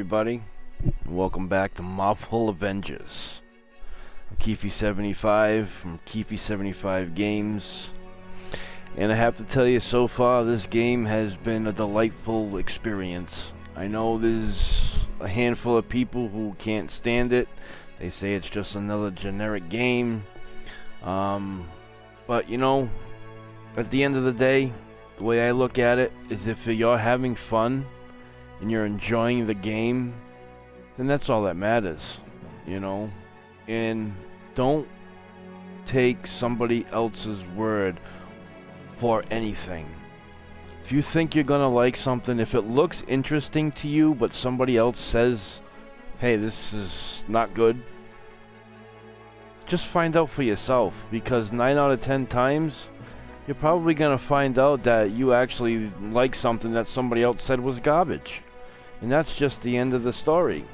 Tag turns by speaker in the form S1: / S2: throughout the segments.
S1: everybody, and welcome back to Marvel Avengers. I'm Keiffy75 from Keiffy75 Games, and I have to tell you, so far this game has been a delightful experience. I know there's a handful of people who can't stand it. They say it's just another generic game. Um, but you know, at the end of the day, the way I look at it is if you're having fun and you're enjoying the game, then that's all that matters, you know? And don't take somebody else's word for anything. If you think you're gonna like something, if it looks interesting to you, but somebody else says, hey, this is not good, just find out for yourself. Because 9 out of 10 times, you're probably gonna find out that you actually like something that somebody else said was garbage. And that's just the end of the story.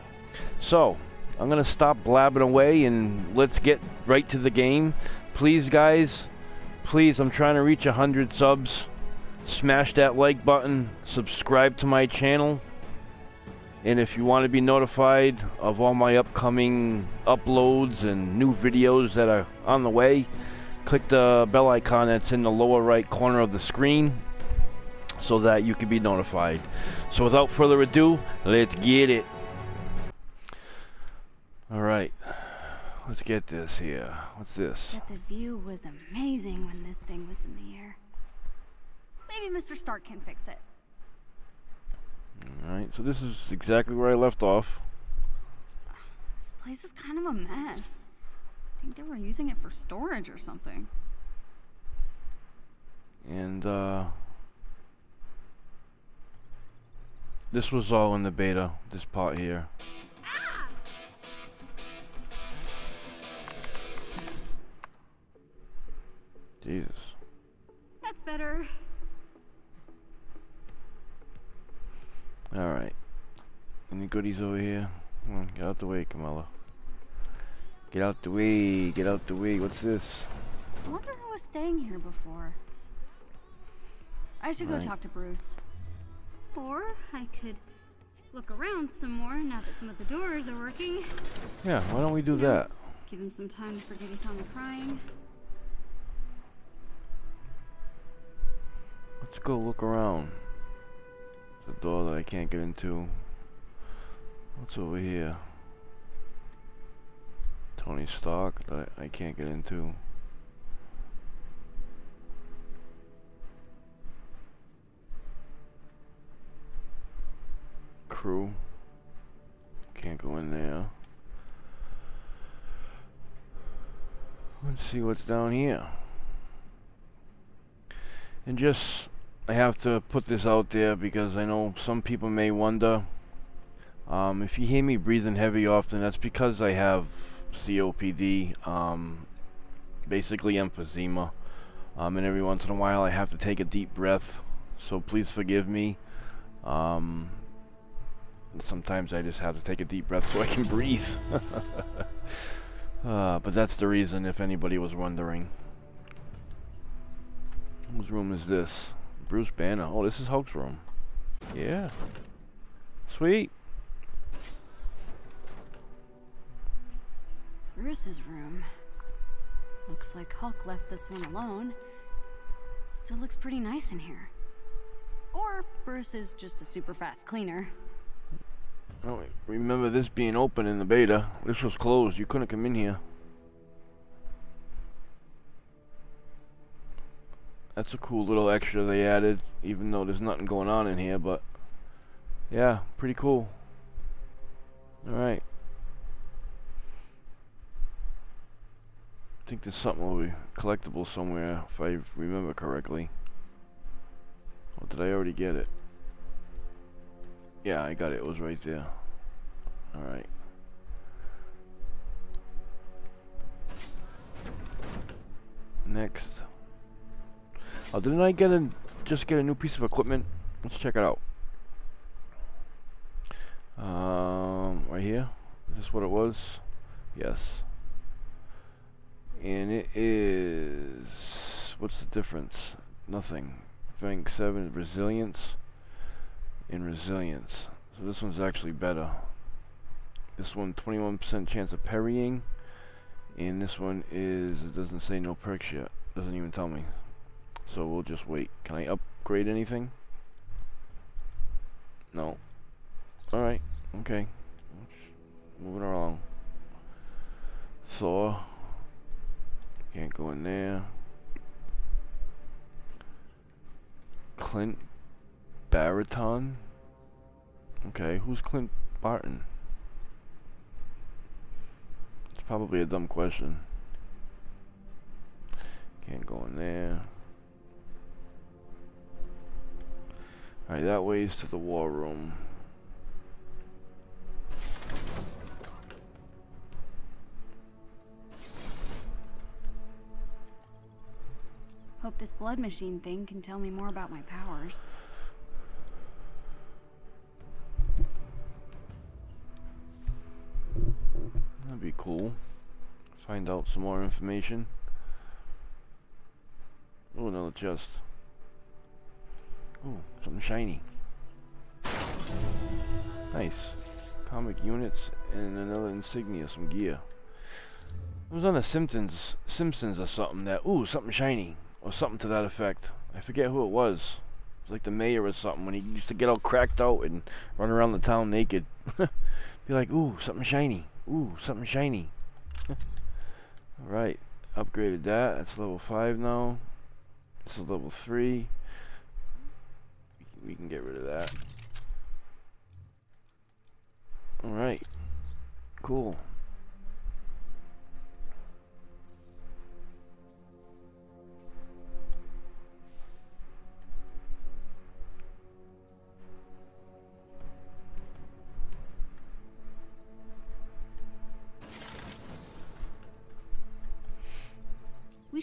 S1: So, I'm gonna stop blabbing away and let's get right to the game. Please guys, please, I'm trying to reach 100 subs. Smash that like button, subscribe to my channel. And if you want to be notified of all my upcoming uploads and new videos that are on the way, click the bell icon that's in the lower right corner of the screen so that you can be notified. So without further ado, let's get it. Alright, let's get this here. What's this?
S2: But the view was amazing when this thing was in the air. Maybe Mr. Stark can fix it.
S1: Alright, so this is exactly where I left off.
S2: This place is kind of a mess. I think they were using it for storage or something.
S1: And, uh... This was all in the beta, this part here. Jesus.
S2: That's better.
S1: Alright. Any goodies over here? Come on, get out the way, Kamala. Get out the way, get out the way. What's this?
S2: I wonder who was staying here before. I should go
S1: Right.
S2: talk to Bruce. Or I could look around some more now that some of the doors are working.
S1: Yeah, why don't we do
S2: Yeah.
S1: that?
S2: Give him some time to forget he saw me crying.
S1: Let's go look around. The door that I can't get into. What's over here? Tony Stark that I I can't get into. Crew. Can't go in there. Let's see what's down here. And just, I have to put this out there because I know some people may wonder. Um, if you hear me breathing heavy often, that's because I have COPD, um, basically emphysema. Um, and every once in a while I have to take a deep breath, so please forgive me. Um, sometimes I just have to take a deep breath so I can breathe. uh, but that's the reason, if anybody was wondering. Whose room is this? Bruce Banner. Oh, this is Hulk's room. Yeah. Sweet.
S2: Bruce's room. Looks like Hulk left this one alone. Still looks pretty nice in here. Or Bruce is just a super fast cleaner.
S1: Oh, remember this being open in the beta. This was closed. You couldn't come in here. That's a cool little extra they added, even though there's nothing going on in here, but yeah, pretty cool. Alright. I think there's something be collectible somewhere, if I remember correctly. Or did I already get it? Yeah, I got it. It was right there. Alright. Next. Oh, didn't I get a just get a new piece of equipment? Let's check it out. Um, right here. Is this what it was? Yes. And it is. What's the difference? Nothing. Rank 7 is resilience and resilience. So this one's actually better. This one, 21% chance of parrying. And this one is, it doesn't say no perks yet. Doesn't even tell me. So we'll just wait. Can I upgrade anything? No. Alright. Okay. Moving along. Thor. Can't go in there. Clint Baraton? Okay, who's Clint Barton? Probably a dumb question. Can't go in there. Alright, that way is to the war room.
S2: Hope this blood machine thing can tell me more about my powers.
S1: Find out some more information. Oh, another chest. Oh, something shiny. Nice. Comic units and another insignia, some gear. It was on the Simpsons, Simpsons or something that, ooh, something shiny. Or something to that effect. I forget who it was. It was like the mayor or something when he used to get all cracked out and run around the town naked. Be like, ooh, something shiny. Ooh, something shiny. Alright, upgraded that. That's level 5 now. This is level 3. We can get rid of that.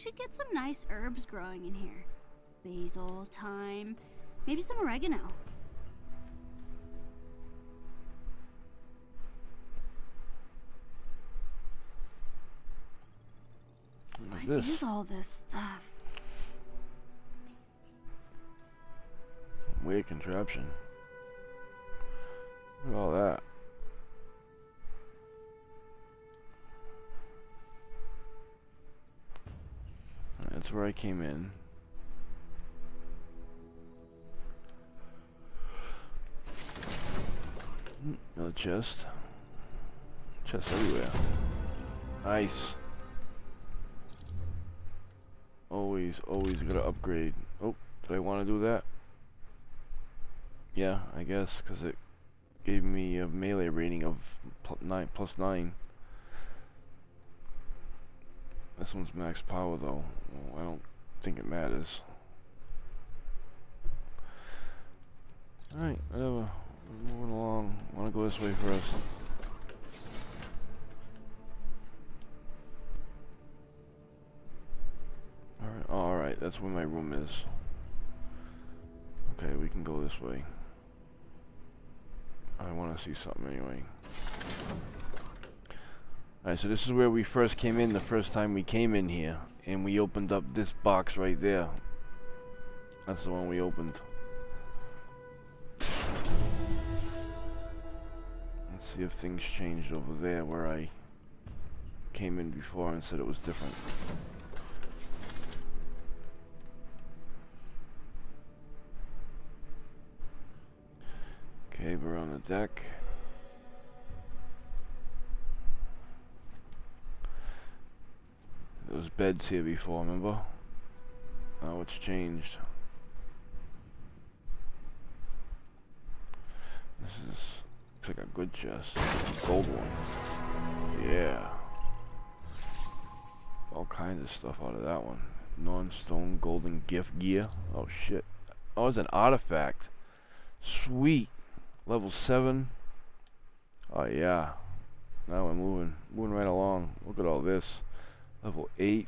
S2: Should get some nice herbs growing in here. Basil, thyme, maybe some oregano.
S1: What
S2: What
S1: is
S2: is all this stuff?
S1: Weird contraption. Look at all that. Where I came in. Hmm, Another chest. Everywhere. Nice. Always, always gotta upgrade. Oh, did I want to do that? Yeah, I guess, because it gave me a melee rating of pl nine plus nine. This one's max power though. I don't think it matters. Alright, whatever. We're moving along. wanna go this way first. Alright, alright, that's where my room is. Okay, we can go this way. I want to see something anyway. Alright, so this is where we first came in the first time we came in here. And we opened up this box right there. That's the one we opened. Let's see if things changed over there where I came in before and said it was different. Okay, we're on the deck. Was beds here before, remember? Now it's changed. This is looks like a good chest. Gold one. Yeah. All kinds of stuff out of that one. Non-stone golden gift gear. Oh shit. Oh, it's an artifact. Sweet. Level 7. Oh yeah. Now we're moving. Moving right along. Look at all this. Level 8.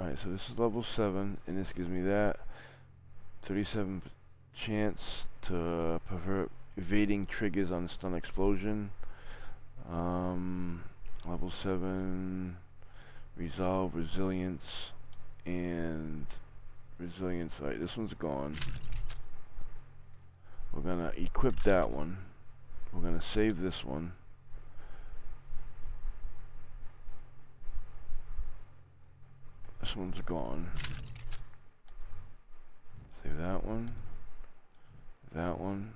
S1: Alright, so this is level 7. And this gives me that. 37 chance to pervert evading triggers on stun explosion. Um, level 7. Resolve, resilience, and resilience. Alright, this one's gone. We're gonna equip that one. We're gonna save this one. This one's gone. Save that one. That one.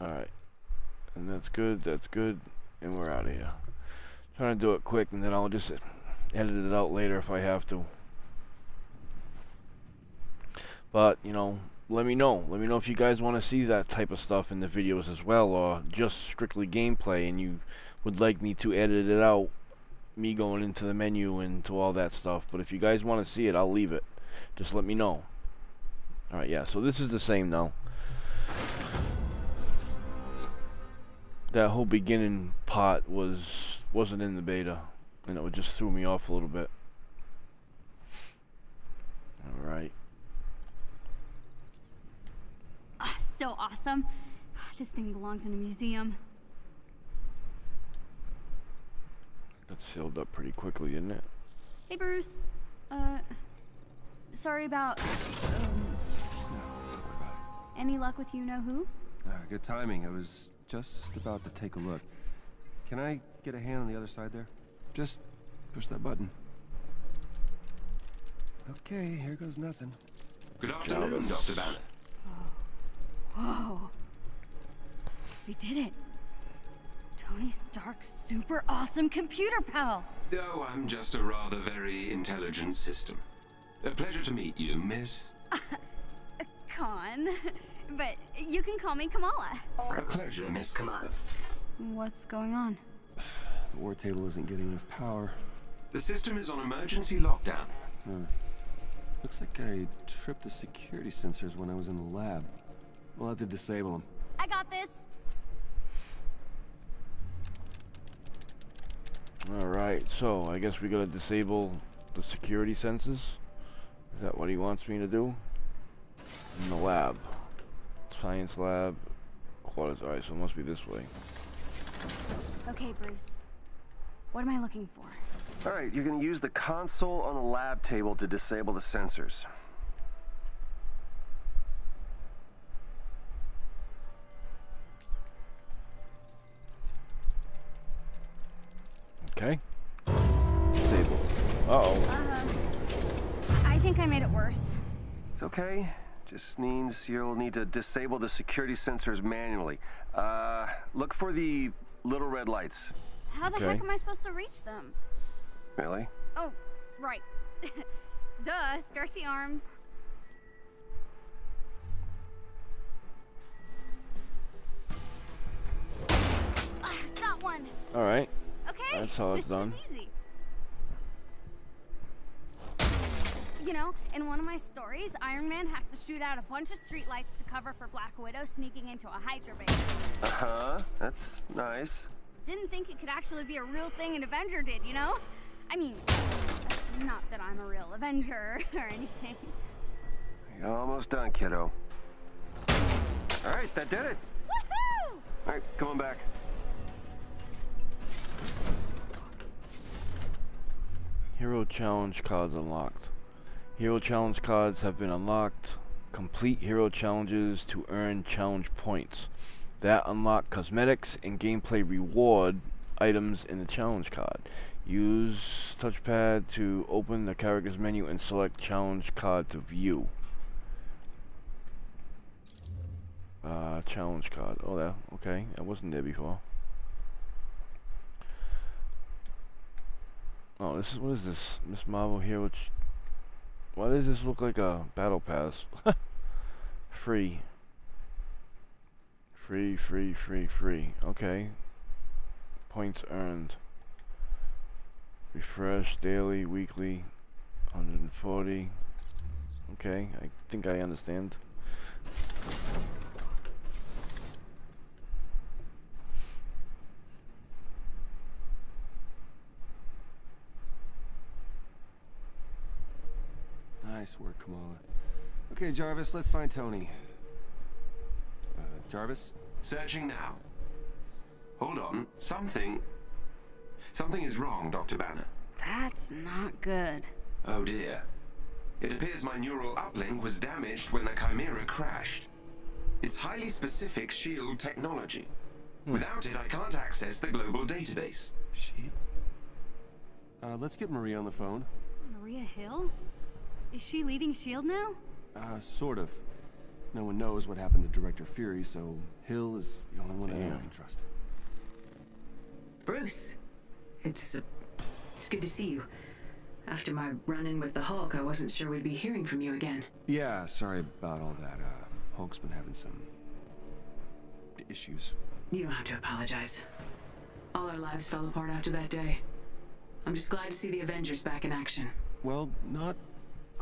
S1: Alright. And that's good, that's good, and we're out of here. Trying to do it quick and then I'll just edit it out later if I have to. But, you know, let me know. Let me know if you guys want to see that type of stuff in the videos as well, or just strictly gameplay, and you would like me to edit it out, me going into the menu and to all that stuff. But if you guys want to see it, I'll leave it. Just let me know. Alright, yeah, so this is the same though. That whole beginning part was, wasn't in the beta, and it just threw me off a little bit. Alright.
S2: Ah, so awesome. This thing belongs in a museum.
S1: Got sealed up pretty quickly, didn't it?
S2: Hey, Bruce. Uh, sorry about. Um, any luck with you know who?
S3: Uh, good timing. I was just about to take a look. Can I get a hand on the other side there? Just push that button. Okay, here goes nothing.
S4: Good afternoon, Dr. Banner.
S2: Whoa. We did it. Tony Stark's super awesome computer pal.
S4: Oh, I'm just a rather very intelligent system. A pleasure to meet you, miss.
S2: Khan. But you can call me Kamala.
S4: A pleasure, Miss Kamala.
S2: What's going on?
S3: The war table isn't getting enough power.
S4: The system is on emergency lockdown.
S3: Huh. Looks like I tripped the security sensors when I was in the lab. We'll have to disable them.
S2: I got this.
S1: Alright, so I guess we gotta disable the security sensors. Is that what he wants me to do? In the lab. Science lab. Quarters. Alright, so it must be this way.
S2: Okay, Bruce. What am I looking for?
S3: Alright, you're gonna use the console on the lab table to disable the sensors.
S1: Okay. Disable. Uh-oh.
S2: Uh, I think I made it worse.
S3: It's okay. Just means you'll need to disable the security sensors manually. Uh, look for the little red lights.
S2: How the
S1: Okay.
S2: heck am I supposed to reach them?
S3: Really?
S2: Oh, right. Duh, stretchy arms. Ah, got one.
S1: Alright.
S2: Okay.
S1: That's how it's
S2: this
S1: done.
S2: Is easy. You know, in one of my stories, Iron Man has to shoot out a bunch of streetlights to cover for Black Widow sneaking into a Hydra base.
S3: Uh-huh. That's nice.
S2: Didn't think it could actually be a real thing an Avenger did, you know? I mean, not that I'm a real Avenger or anything.
S3: You're almost done, kiddo. Alright, that did it.
S2: Woohoo!
S3: Alright, come on back.
S1: Hero challenge cards unlocked. Hero challenge cards have been unlocked. Complete hero challenges to earn challenge points. That unlock cosmetics and gameplay reward items in the challenge card. Use touchpad to open the character's menu and select challenge card to view. Uh, challenge card. Oh, there. Okay. I wasn't there before. Oh, this is what is this? Miss Marvel here, which Why does this look like a battle pass? free. Free, free, free, free. Okay. Points earned. Refresh daily, weekly, 140. Okay, I think I understand.
S3: Nice work, Kamala. Okay, Jarvis, let's find Tony. Uh, Jarvis?
S4: Searching now. Hold on. Something... Something is wrong, Dr. Banner.
S2: That's not good.
S4: Oh dear. It appears my neural uplink was damaged when the Chimera crashed. It's highly specific SHIELD technology. Without it, I can't access the global database.
S3: Shield. Uh, let's get Maria on the phone.
S2: Maria Hill? Is she leading S.H.I.E.L.D. now?
S3: Uh, sort of. No one knows what happened to Director Fury, so Hill is the only one I know I can trust.
S5: Bruce, it's uh, it's good to see you. After my run-in with the Hulk, I wasn't sure we'd be hearing from you again.
S3: Yeah, sorry about all that. Uh, Hulk's been having some issues.
S5: You don't have to apologize. All our lives fell apart after that day. I'm just glad to see the Avengers back in action.
S3: Well, not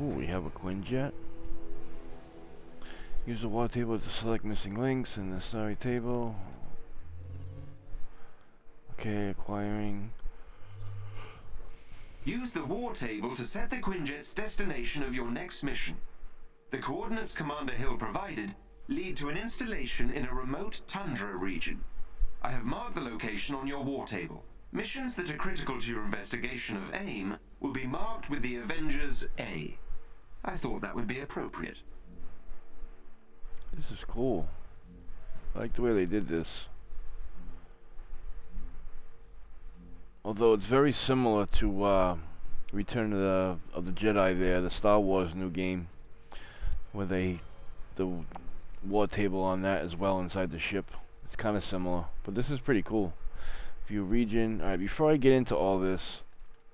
S1: Ooh, we have a Quinjet. Use the war table to select missing links in the sorry table. Okay, acquiring.
S4: Use the war table to set the Quinjet's destination of your next mission. The coordinates Commander Hill provided lead to an installation in a remote tundra region. I have marked the location on your war table. Missions that are critical to your investigation of AIM will be marked with the Avengers A. I thought that would be appropriate.
S1: This is cool. I like the way they did this. Although it's very similar to uh, Return of the of the Jedi there, the Star Wars new game, where they the war table on that as well inside the ship. It's kind of similar, but this is pretty cool. View region. All right, before I get into all this,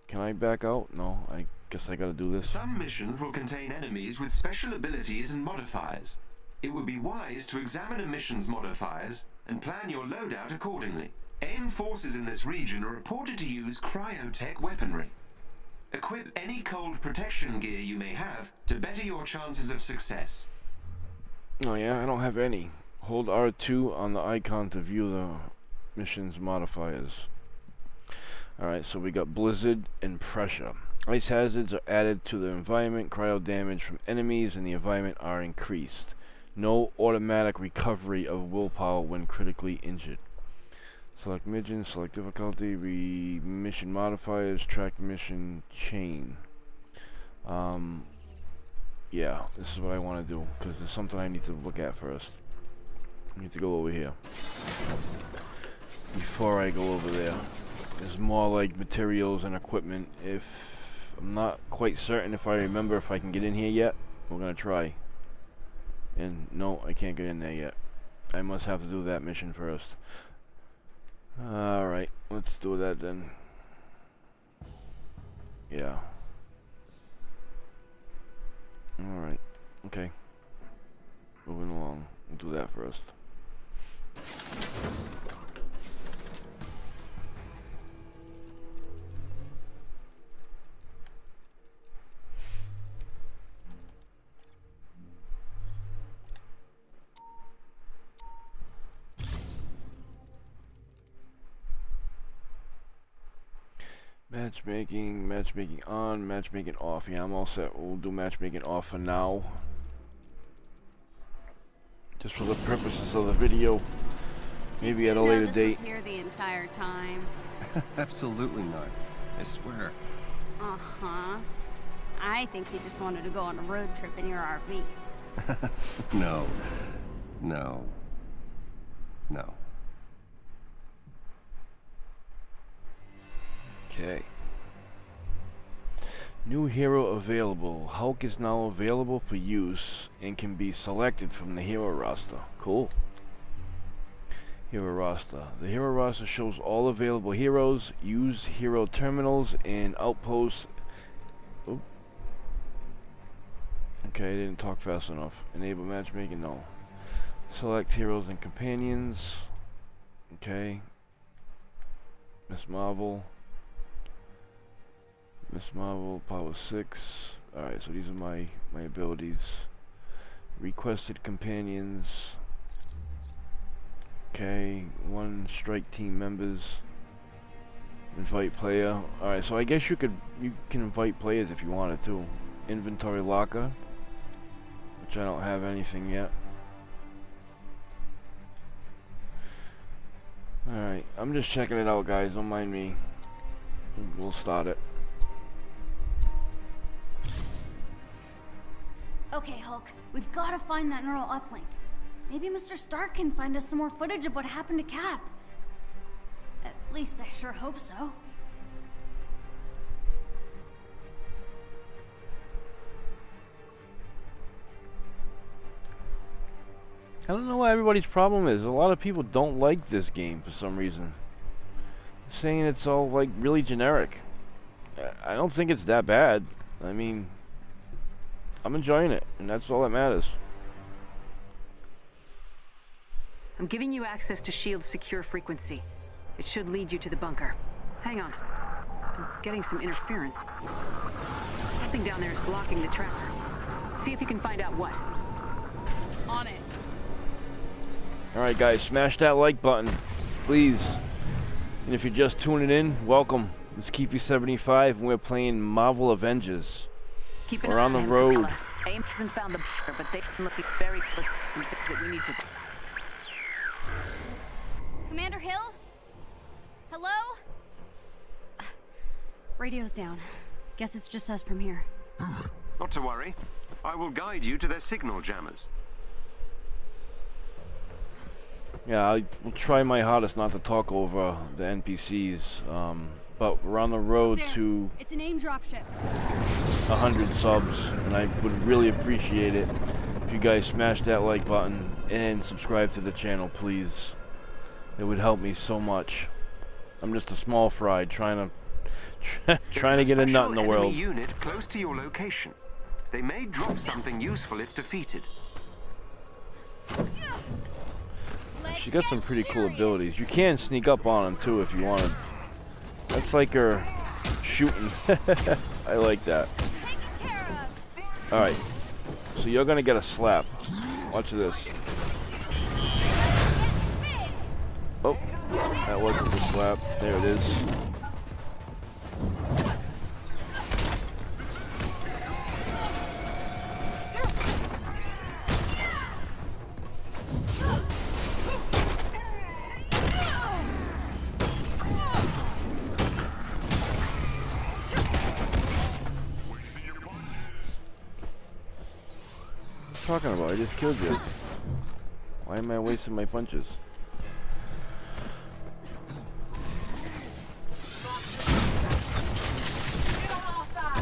S1: can I back out? No, I guess I gotta do this.
S4: Some missions will contain enemies with special abilities and modifiers. It would be wise to examine a mission's modifiers and plan your loadout accordingly. AIM forces in this region are reported to use cryotech weaponry. Equip any cold protection gear you may have to better your chances of success.
S1: Oh yeah, I don't have any. Hold R2 on the icon to view the mission's modifiers. Alright, so we got blizzard and pressure. Ice hazards are added to the environment. Cryo damage from enemies in the environment are increased. No automatic recovery of willpower when critically injured. Select mission, select difficulty, mission modifiers, track mission chain. Um, yeah, this is what I want to do because there's something I need to look at first. I need to go over here before I go over there. There's more like materials and equipment. If I'm not quite certain if I remember if I can get in here yet, we're gonna try. And no, I can't get in there yet. I must have to do that mission first. Alright, let's do that then. Yeah. Alright, okay. Moving along. We'll do that first. Matchmaking, matchmaking on, matchmaking off. Yeah, I'm all set. We'll do matchmaking off for now. Just for the purposes of the video.
S2: Did
S1: Maybe at a later
S2: this
S1: date.
S2: Was here the entire time.
S3: Absolutely not. I swear.
S2: Uh huh. I think you just wanted to go on a road trip in your RV.
S3: No. No. No.
S1: Okay. New hero available. Hulk is now available for use and can be selected from the hero roster. Cool. Hero roster. The hero roster shows all available heroes. Use hero terminals and outposts. Oop. Okay, I didn't talk fast enough. Enable matchmaking. No. Select heroes and companions. Okay. Miss Marvel. Miss Marvel, Power 6. Alright, so these are my, my abilities. Requested companions. Okay, one strike team members. Invite player. Alright, so I guess you could you can invite players if you wanted to. Inventory locker. Which I don't have anything yet. Alright, I'm just checking it out guys, don't mind me. We'll start it.
S2: Okay, Hulk, we've got to find that neural uplink. Maybe Mr. Stark can find us some more footage of what happened to Cap. At least I sure hope so.
S1: I don't know what everybody's problem is. A lot of people don't like this game for some reason. Saying it's all like really generic. I don't think it's that bad. I mean, I'm enjoying it, and that's all that matters.
S5: I'm giving you access to SHIELD's secure frequency. It should lead you to the bunker. Hang on. I'm getting some interference. Something down there is blocking the tracker. See if you can find out what.
S2: On it.
S1: Alright guys, smash that like button, please. And if you're just tuning in, welcome. It's Keiffy75 and we're playing Marvel Avengers.
S5: Keep an
S1: We're
S5: eye
S1: on the road.
S5: AIM hasn't found the bunker, but they've been looking very close to some things that we need to...
S2: Commander Hill? Hello? Radio's down. Guess it's just us from here.
S3: Not to worry. I will guide you to their signal jammers.
S1: Yeah, I will try my hardest not to talk over the NPCs. Um, but we're on the road
S2: There.
S1: to
S2: It's an AIM dropship.
S1: 100 subs, and I would really appreciate it if you guys smash that like button and subscribe to the channel, please. It would help me so much. I'm just a small fry trying to trying to get a nut in the world.
S3: unit close to your location. They may drop something useful if defeated.
S1: She got some pretty cool abilities. You can sneak up on them too if you wanted. That's like her shooting. I like that. Alright. So you're gonna get a slap. Watch this. Oh, that wasn't the slap. There it is. Killed you. Why am I wasting my punches?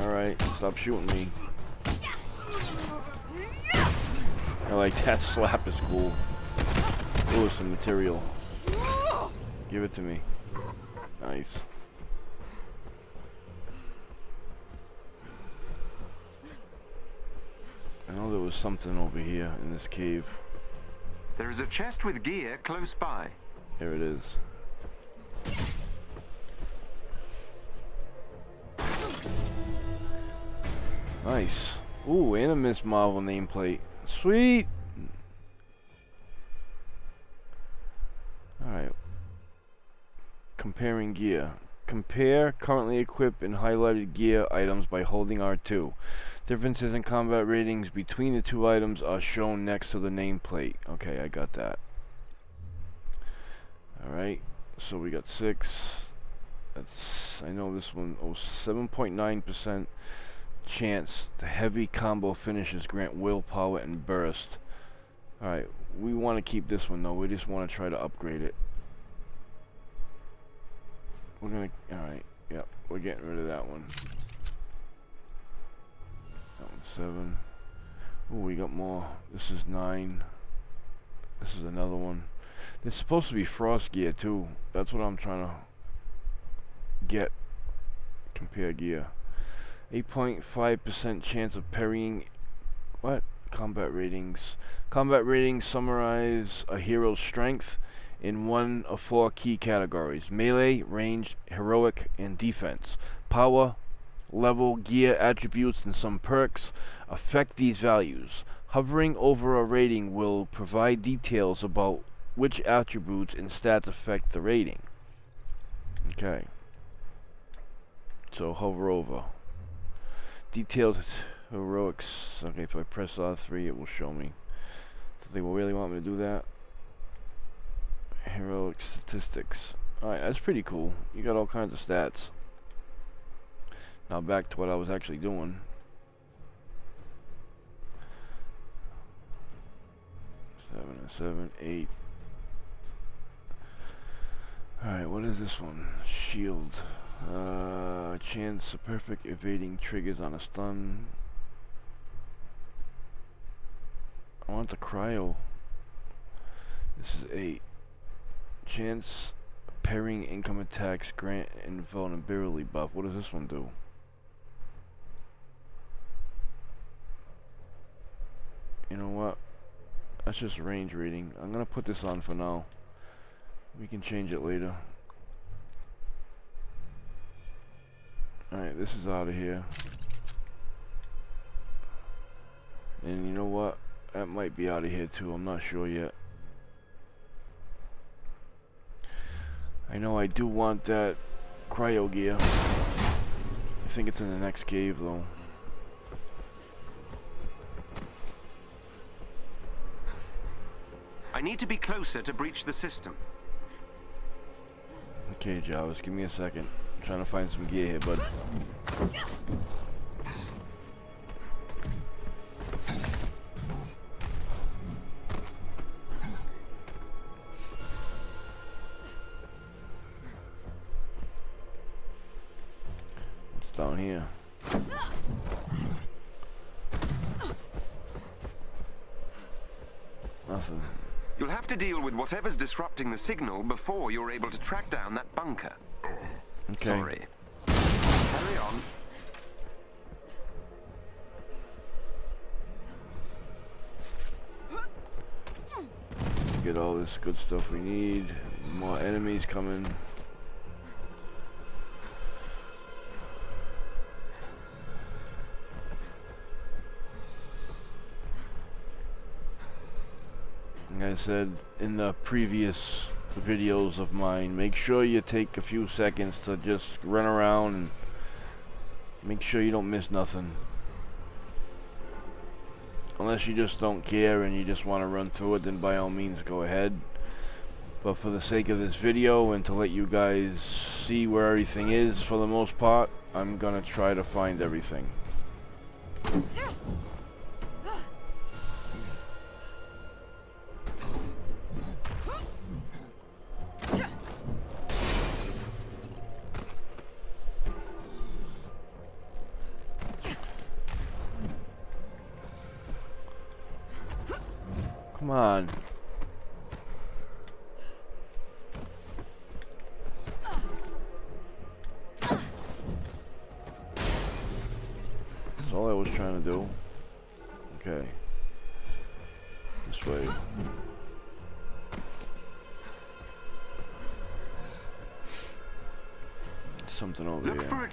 S1: Alright, stop shooting me. I like that slap is cool. Oh, some material. Give it to me. Nice. I know there was something over here in this cave.
S3: There is a chest with gear close by.
S1: There it is. Nice. Ooh, Miss Marvel nameplate. Sweet! Alright. Comparing gear. Compare currently equipped and highlighted gear items by holding R2. Differences in combat ratings between the two items are shown next to the nameplate. Okay, I got that. Alright, so we got six. That's, I know this one, oh, 7.9% chance the heavy combo finishes grant willpower and burst. Alright, we want to keep this one though, we just want to try to upgrade it. We're gonna, alright, yep, we're getting rid of that one. Seven. Oh, we got more. This is nine. This is another one. There's supposed to be frost gear too. That's what I'm trying to get. Compare gear. 8.5% chance of parrying. What? Combat ratings. Combat ratings summarize a hero's strength in one of four key categories melee, range, heroic, and defense. Power, level, gear, attributes, and some perks affect these values. Hovering over a rating will provide details about which attributes and stats affect the rating. Okay. So hover over. Details heroics. Okay, if I press R3 it will show me. Do they really want me to do that? Heroic statistics. Alright, that's pretty cool. You got all kinds of stats. Now back to what I was actually doing. Seven and seven, eight. Alright, what is this one? Shield. Uh, chance of perfect evading triggers on a stun. I want the cryo. This is eight. Chance pairing income attacks grant invulnerability buff. What does this one do? You know what? That's just range reading. I'm gonna put this on for now. We can change it later. Alright, this is out of here. And you know what? That might be out of here too. I'm not sure yet. I know I do want that cryo gear. I think it's in the next cave though.
S3: I need to be closer to breach the system.
S1: Okay, Jarvis, give me a second. I'm trying to find some gear here, bud.
S3: Whatever's disrupting the signal before you're able to track down that bunker.
S1: Okay.
S3: Sorry. Carry on.
S1: Get all this good stuff we need. More enemies coming. Like I said in the previous videos of mine, make sure you take a few seconds to just run around and make sure you don't miss nothing. Unless you just don't care and you just want to run through it, then by all means go ahead. But for the sake of this video and to let you guys see where everything is for the most part, I'm gonna try to find everything.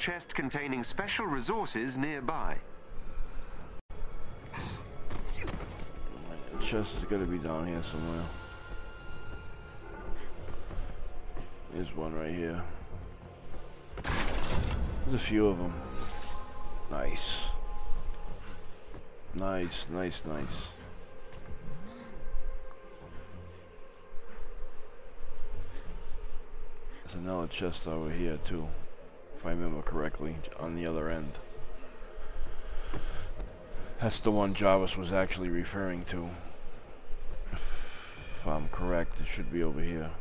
S3: Chest containing special resources nearby.
S1: Chest is gonna be down here somewhere. There's one right here. There's a few of them. Nice. Nice, nice, nice. There's another chest over here too, if I remember correctly, on the other end. That's the one Jarvis was actually referring to. If I'm correct, it should be over here.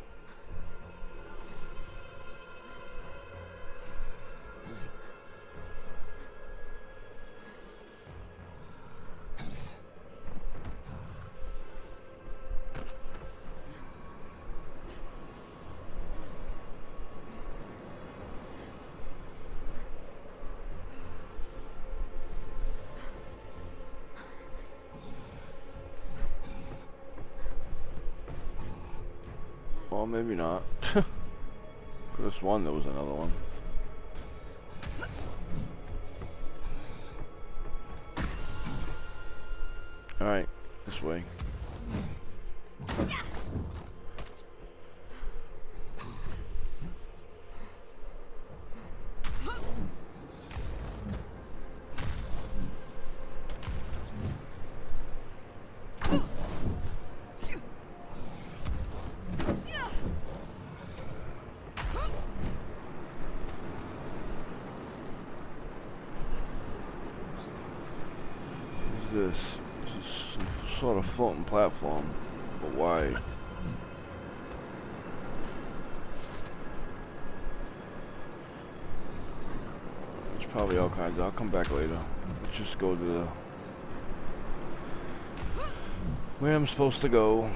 S1: Sworn there was another one. Of floating platform, but why? There's probably all kinds. I'll come back later. Let's just go to the where I'm supposed to go.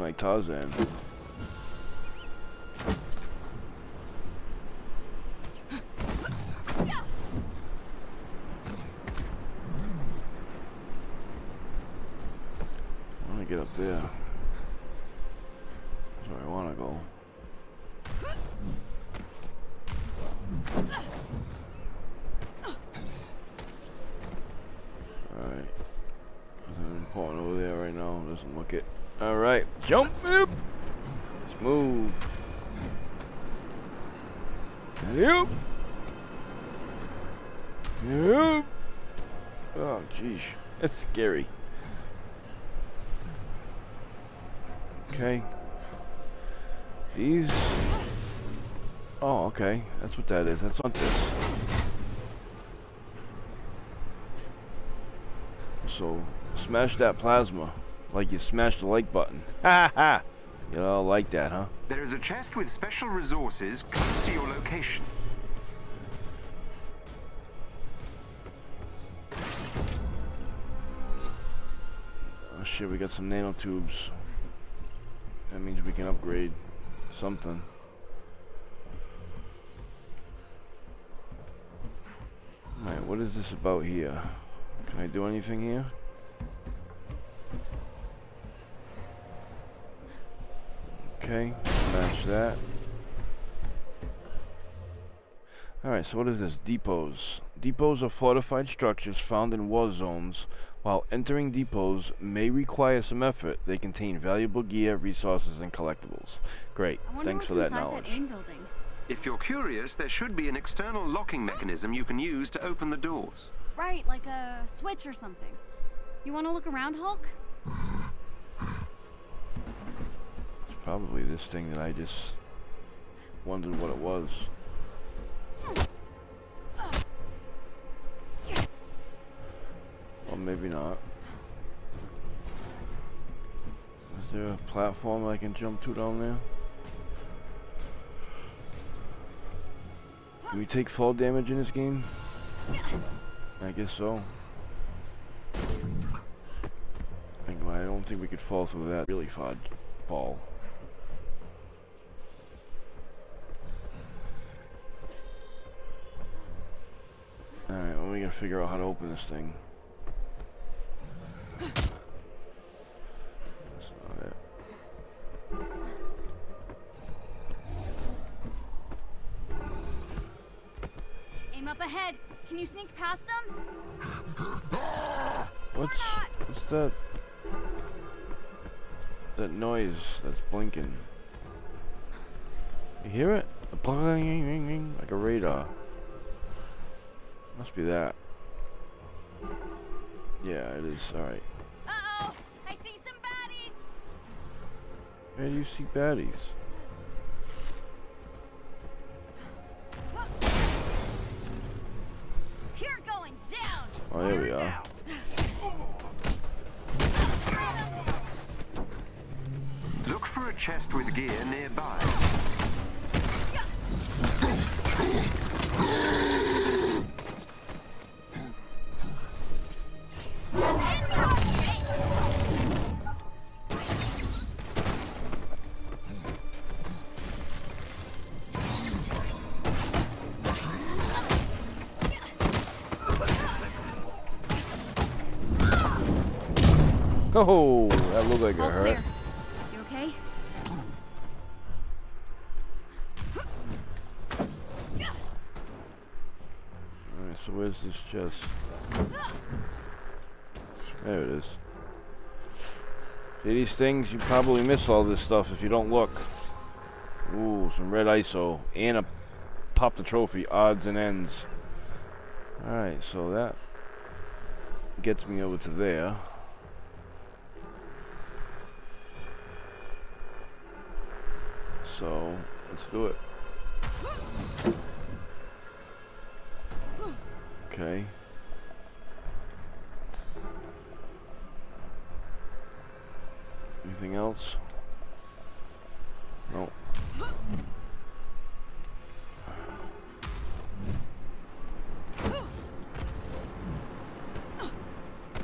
S1: Like Tarzan. That's what that is. That's what this. So, smash that plasma like you smashed the like button. Ha ha! You all like that, huh?
S4: There is a chest with special resources close to your location.
S1: Oh shit, we got some nanotubes. That means we can upgrade something. Alright, what is this about here? Can I do anything here? Okay, match that. Alright, so what is this? Depots. Depots are fortified structures found in war zones. While entering depots may require some effort, they contain valuable gear, resources, and collectibles. Great, thanks for that knowledge.
S2: that.
S4: If you're curious, there should be an external locking mechanism you can use to open the doors.
S2: Right, like a switch or something. You want to look around, Hulk?
S1: It's probably this thing that I just wondered what it was. Or maybe not. Is there a platform I can jump to down there? Do we take fall damage in this game? I guess so. I don't think we could fall through that really far fall. Alright, well we gotta figure out how to open this thing.
S2: Up ahead. Can you sneak past them?
S1: What's what's that? That noise that's blinking. You hear it? A bling, like a radar. Must be that. Yeah, it is. All right.
S2: Uh-oh! I see some baddies!
S1: Where do you see baddies? That looked like it
S2: All
S1: hurt.
S2: clear. You okay?
S1: Alright, so where's this chest? There it is. See these things? You probably miss all this stuff if you don't look. Ooh, some red ISO. And a pop the trophy, odds and ends. Alright, so that gets me over to there. So, let's do it. Okay. Anything else? No.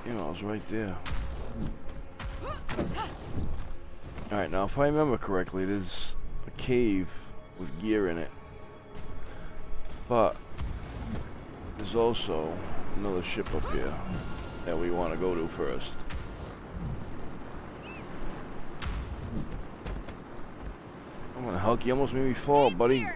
S1: Know, I was right there. Alright, now if I remember correctly, there's a cave with gear in it. But there's also another ship up here that we want to go to first. I'm gonna Hulk, you almost made me fall, buddy.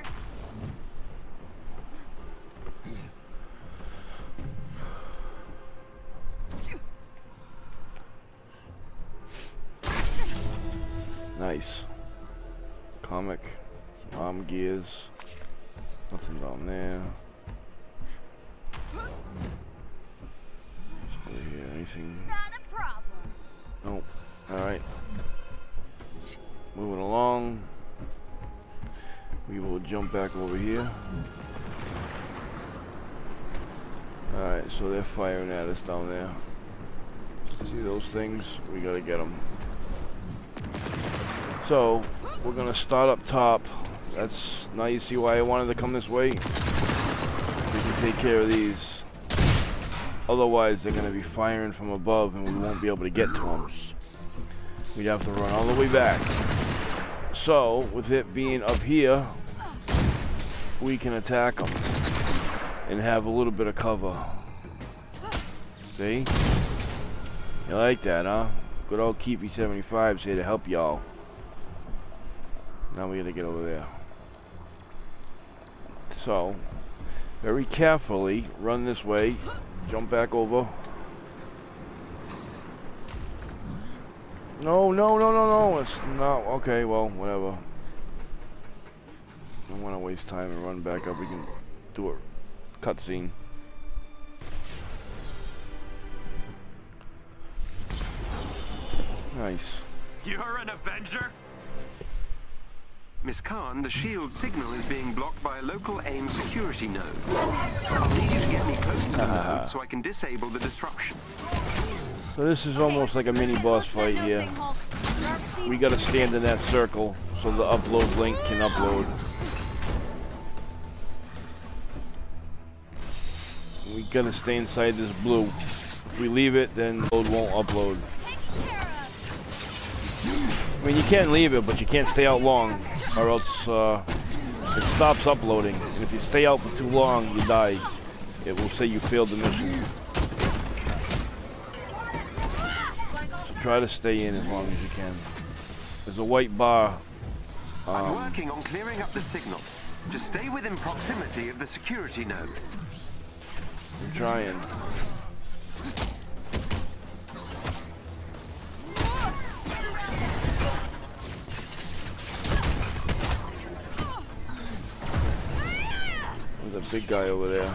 S1: So, we're gonna start up top. That's, now you see why I wanted to come this way? We can take care of these. Otherwise, they're gonna be firing from above and we won't be able to get to them. We'd have to run all the way back. So, with it being up here, we can attack them and have a little bit of cover. See? You like that, huh? Good old Keiffy75's here to help y'all. Now we gotta get over there. So, very carefully, run this way, jump back over. No, no, no, no, no, it's not, okay, well, whatever. I don't want to waste time and run back up, we can do a cutscene. Nice.
S6: You're an Avenger?
S3: Miss Khan, the shield signal is being blocked by a local AIM security node. I'll need you to get me close to the uh-huh. node so I can disable the disruption.
S1: So this is almost like a mini boss fight here. We gotta stand in that circle so the upload link can upload. We gotta stay inside this blue. If we leave it, then load won't upload. I mean, you can leave it, but you can't stay out long, or else uh, it stops uploading. And if you stay out for too long, you die. It will say you failed the mission. So try to stay in as long as you can. There's a white bar.
S3: I'm
S1: Um,
S3: working on clearing up the signal. Just stay within proximity of the security node.
S1: I'm trying. Big guy over there.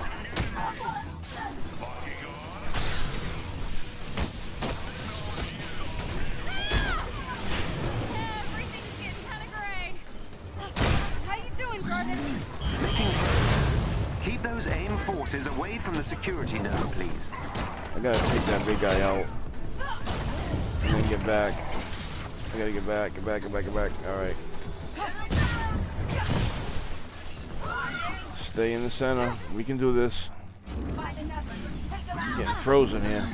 S2: Everything's getting kind of gray. How you doing, Jordan?
S3: Keep those AIM forces away from the security node, please.
S1: I gotta take that big guy out. And then get back. I gotta get back, get back, get back, get back. Alright. Stay in the center. We can do this. Getting frozen here.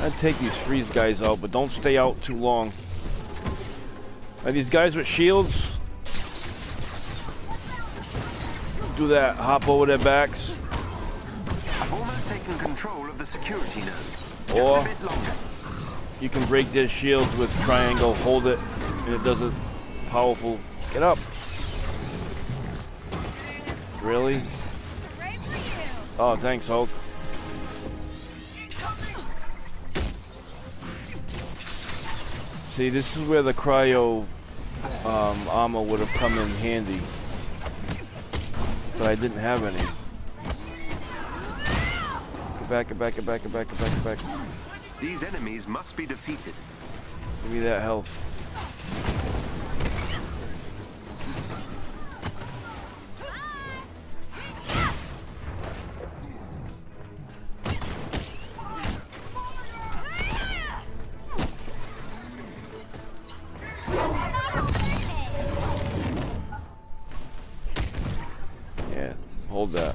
S1: I'd take these freeze guys out, but don't stay out too long. Are these guys with shields? Do that, hop over their backs.
S3: I've almost taken control of the security node.
S1: Or-
S3: a bit longer.
S1: You can break their shields with triangle, hold it, and it does a powerful. Get up. Really?
S2: Right for you.
S1: Oh, thanks, Hulk. See, this is where the cryo um, armor would have come in handy. But I didn't have any. Back, get back, get back, get back, get back, get back.
S3: These enemies must be defeated.
S1: Give me that health. Yeah, hold that.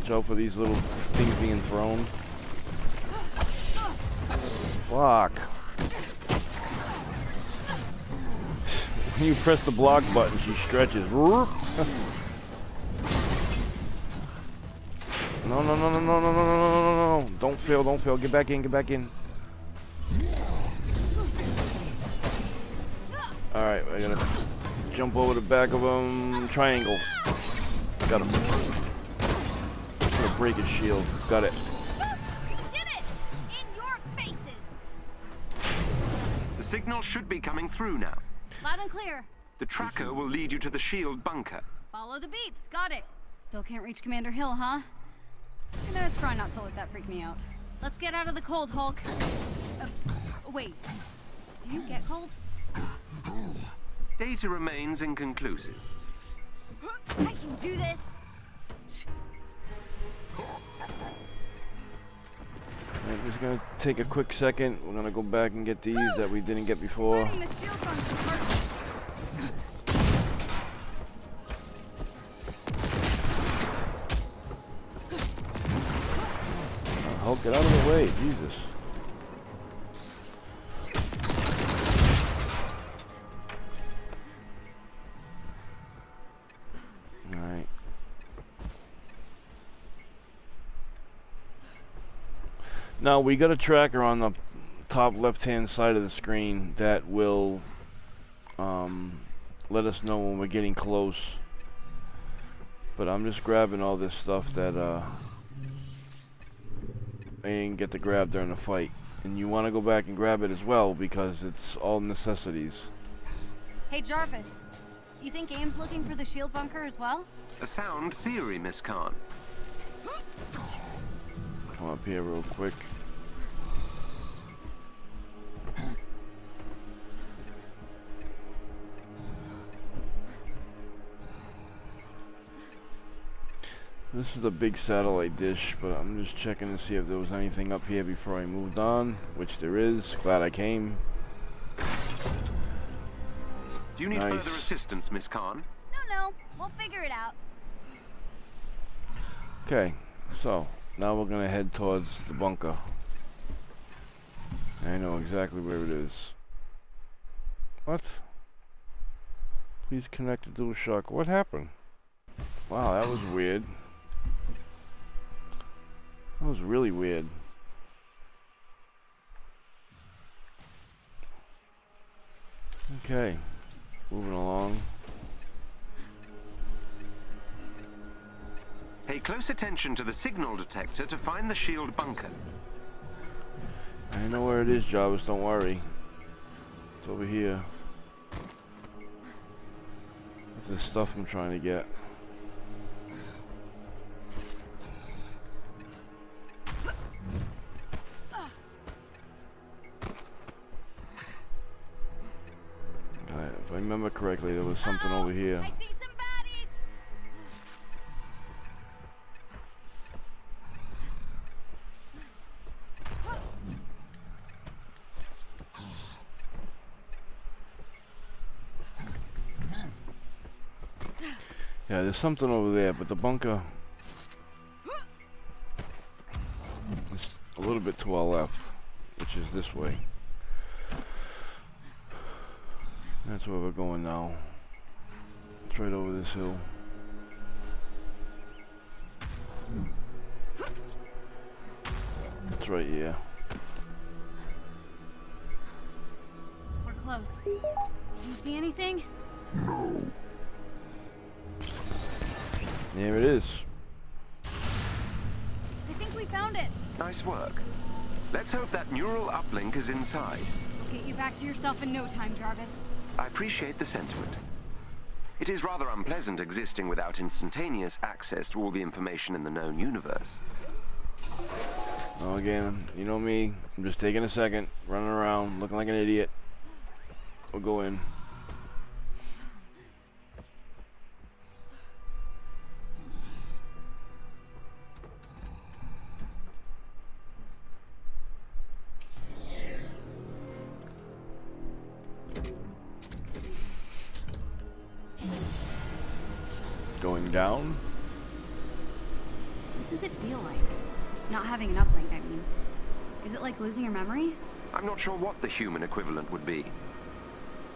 S1: Watch out for these little Fuck. When you press the block button, she stretches. No, no, no, no, no, no, no, no, no, no. Don't fail, don't fail. Get back in, get back in. Alright, I gotta jump over the back of him. Triangle. Got him. Gonna break his shield. Got it.
S3: Signal should be coming through now.
S2: Loud and clear.
S3: The tracker will lead you to the shield bunker.
S2: Follow the beeps. Got it. Still can't reach Commander Hill, huh? I'm gonna try not to let that freak me out. Let's get out of the cold, Hulk. Uh, wait. Do you get cold?
S3: Data remains inconclusive.
S2: I can do this.
S1: I'm just gonna take a quick second. We're gonna go back and get these that we didn't get before.
S2: Fighting the shield bunker is hard.
S1: Hulk, get out of the way, Jesus. Now we got a tracker on the top left hand side of the screen that will um, let us know when we're getting close. But I'm just grabbing all this stuff that uh, I didn't get to grab during the fight. And you want to go back and grab it as well because it's all necessities.
S2: Hey, Jarvis. You think AIM's looking for the shield bunker as well?
S3: A sound theory, Miss Khan.
S1: Come up here real quick. This is a big satellite dish, but I'm just checking to see if there was anything up here before I moved on, which there is. Glad I came.
S3: Do you need
S1: Nice.
S3: further assistance, Miss Khan?
S2: No, no. We'll figure it out.
S1: Okay, so now we're gonna head towards the bunker. I know exactly where it is. What? Please connect to DualShock. What happened? Wow, that was weird. That was really weird. Okay, moving along.
S3: Pay close attention to the signal detector to find the shield bunker.
S1: I know where it is, Jarvis. Don't worry. It's over here. With the stuff I'm trying to get. Remember correctly, there was something over here.
S2: I see some baddies.
S1: Yeah, there's something over there, but the bunker is a little bit to our left, which is this way. That's where we're going now. It's right over this hill. It's right here.
S2: We're close. Do you see anything? No.
S1: There it is.
S2: I think we found it.
S3: Nice work. Let's hope that neural uplink is inside.
S2: I'll get you back to yourself in no time, Jarvis.
S3: I appreciate the sentiment. It is rather unpleasant existing without instantaneous access to all the information in the known universe.
S1: Oh, again, you know me. I'm just taking a second, running around, looking like an idiot. We'll go in.
S3: Human equivalent would be.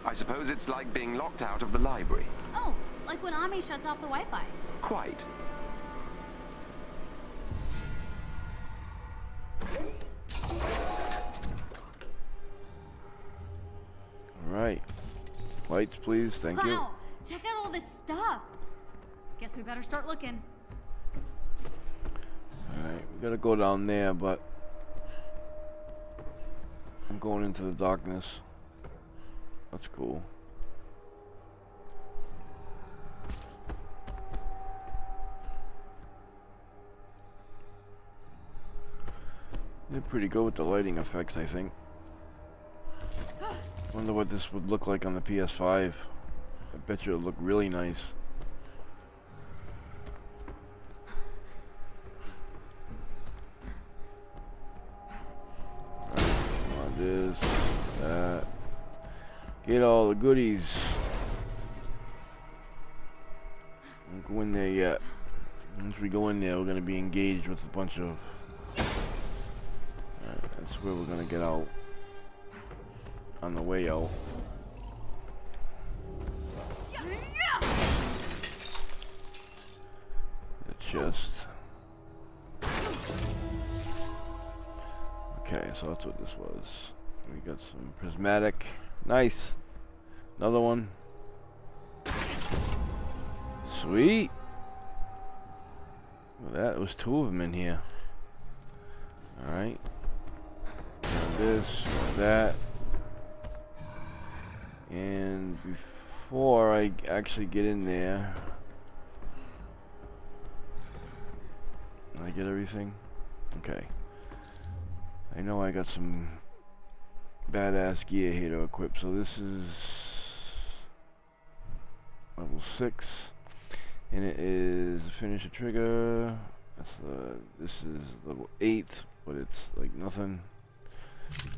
S3: I suppose it's like being locked out of the library.
S2: Oh, like when Ami shuts off the Wi-Fi.
S3: Quite.
S1: Alright. Lights, please. Thank you.
S2: wow! Check out all this stuff. Guess we better start looking.
S1: Alright, we gotta go down there, but I'm going into the darkness. That's cool. They're pretty good with the lighting effects, I think. Wonder what this would look like on the PS5. I bet you it'd look really nice. Get all the goodies. Don't go in there yet. Once we go in there, we're gonna be engaged with a bunch of. Alright, that's where we're gonna get out. On the way out. The chest. Okay, so that's what this was. We got some prismatic. Nice. Another one. Sweet. Well, that was two of them in here. Alright. This, that. And before I actually get in there, I get everything? Okay. I know I got some badass gear here to equip, so this is level 6 and it is finish a trigger. That's uh, this is level 8 but it's like nothing.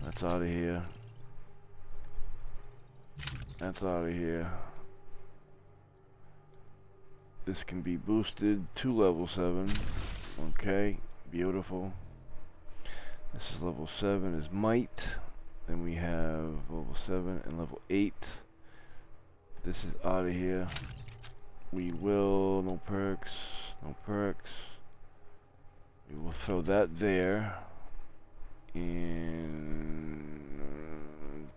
S1: That's out of here. That's out of here. This can be boosted to level 7 okay beautiful. This is level 7 is might. Then we have level 7 and level 8. This is out of here. We will, no perks, no perks. We will throw that there. And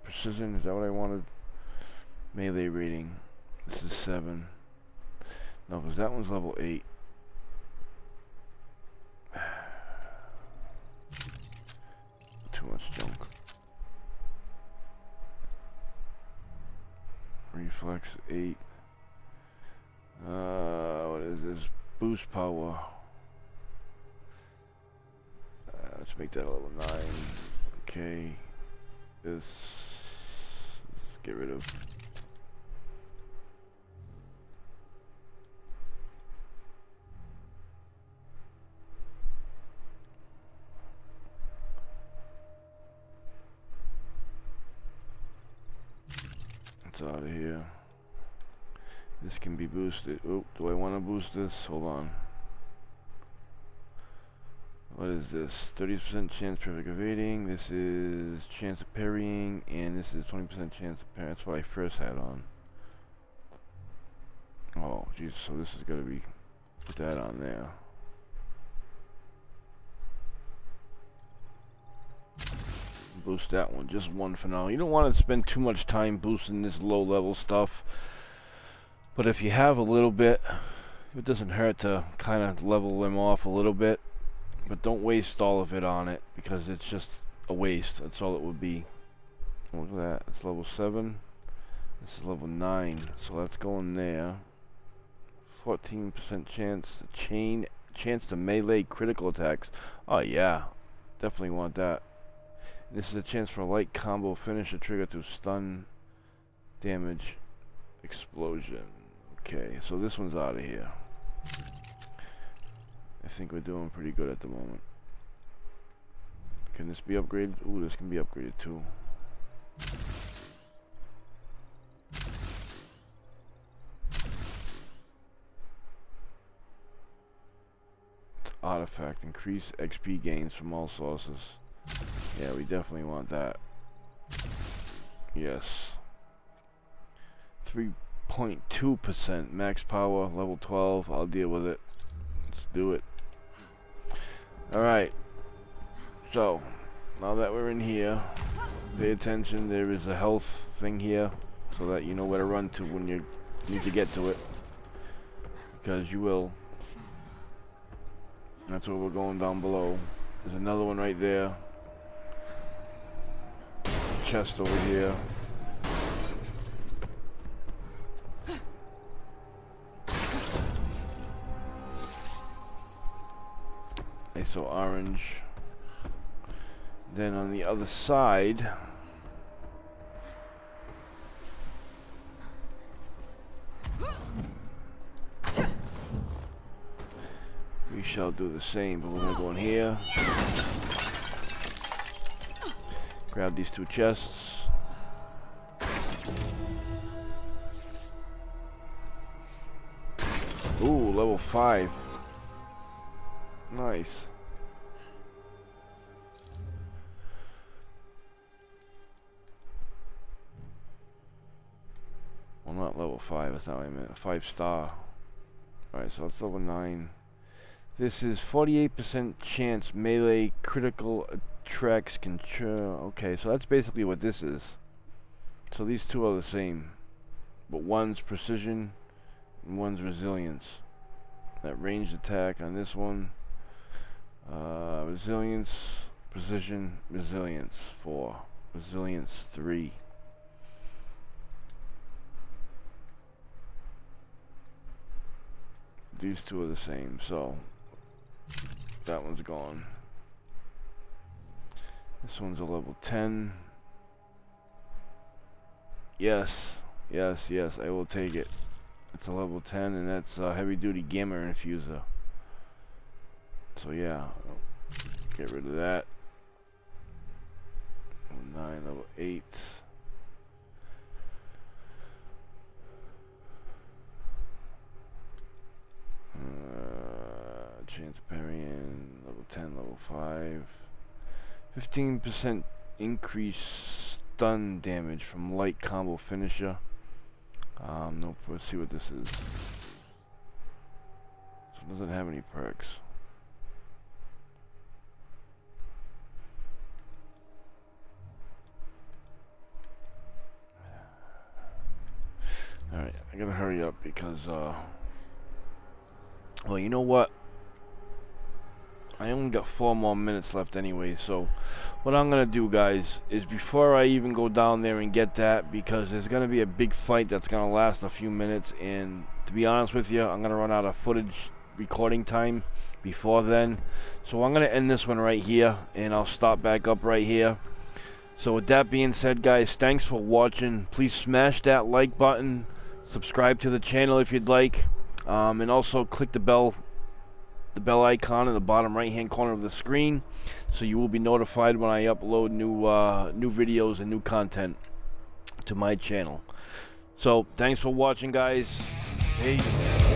S1: precision, is that what I wanted? Melee rating. This is 7. No, because that one's level 8. Too much junk. Reflex 8. Uh, what is this? Boost power. Uh, let's make that a level 9. Okay. This. Let's get rid of. Out of here. This can be boosted. Oh, do I want to boost this? Hold on. What is this? 30% chance of evading. This is chance of parrying, and this is 20% chance of parrying. That's what I first had on. Oh, Jesus! So this is gonna be put that on there. Boost that one, just one for now. You don't want to spend too much time boosting this low level stuff. But if you have a little bit, it doesn't hurt to kind of level them off a little bit. But don't waste all of it on it because it's just a waste. That's all it would be. Look at that. It's level 7. This is level 9. So that's going there. 14% chance to chain chance to melee critical attacks. Oh yeah. Definitely want that. This is a chance for a light combo finish a trigger through stun damage explosion. Okay, so this one's out of here. I think we're doing pretty good at the moment. Can this be upgraded? Ooh, this can be upgraded too. Artifact. Increase XP gains from all sources. Yeah, we definitely want that. Yes. 3.2% max power, level 12. I'll deal with it. Let's do it. Alright. So, now that we're in here, pay attention. There is a health thing here so that you know where to run to when you need to get to it. Because you will. That's where we're going down below. There's another one right there. Chest over here. Okay, so orange. Then on the other side, we shall do the same, but we're gonna go in here. Grab these two chests. Ooh, level 5. Nice. Well, not level 5, that's not what I meant. 5 star. Alright, so that's level 9. This is 48% chance melee critical attracts control. Okay, so that's basically what this is. So these two are the same. But one's precision and one's resilience. That ranged attack on this one. Uh, resilience, precision, resilience 4. Resilience 3. These two are the same, so that one's gone. This one's a level 10. Yes, yes, yes, I will take it. It's a level 10 and that's a heavy duty gamma infuser. So yeah, get rid of that. Level 9, level 8. Uh, parrying, level 10, level 5. 15% increase stun damage from light combo finisher. Um, nope, let's see what this is. So it doesn't have any perks. Alright, I gotta hurry up because, uh... Well, you know what? I only got four more minutes left anyway, so what I'm gonna do guys is before I even go down there and get that because there's gonna be a big fight that's gonna last a few minutes and to be honest with you I'm gonna run out of footage recording time before then. So I'm gonna end this one right here and I'll stop back up right here. So with that being said guys thanks for watching. Please smash that like button subscribe to the channel if you'd like um, and also click the bell the bell icon in the bottom right hand corner of the screen so you will be notified when I upload new uh, new videos and new content to my channel. So thanks for watching guys. Peace